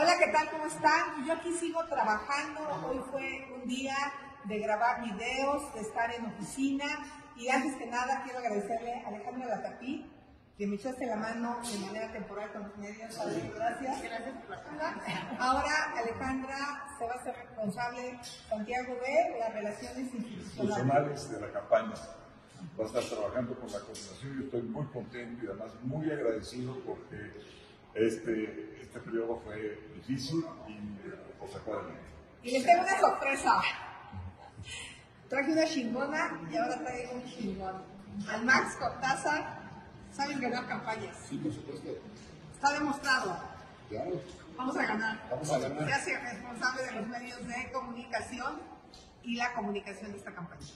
Hola, ¿qué tal? ¿Cómo están? Yo aquí sigo trabajando. Hoy fue un día de grabar videos, de estar en oficina. Y antes que nada, quiero agradecerle a Alejandra Latapí, que me echaste la mano de manera temporal con los medios. Gracias. Ahora, Alejandra se va a ser responsable, Santiago, de las relaciones institucionales de la campaña. Va a estar trabajando con la coordinación. Yo estoy muy contento y además muy agradecido porque este, este periodo fue difícil y lo sacó adelante. Y les tengo una sorpresa. Traje una chingona y ahora traigo un chingón. Al Max Cortázar, saben ganar campañas. Sí, por supuesto. Está demostrado. Claro. Vamos a ganar. Vamos a ganar. Se hace responsable de los medios de comunicación y la comunicación de esta campaña.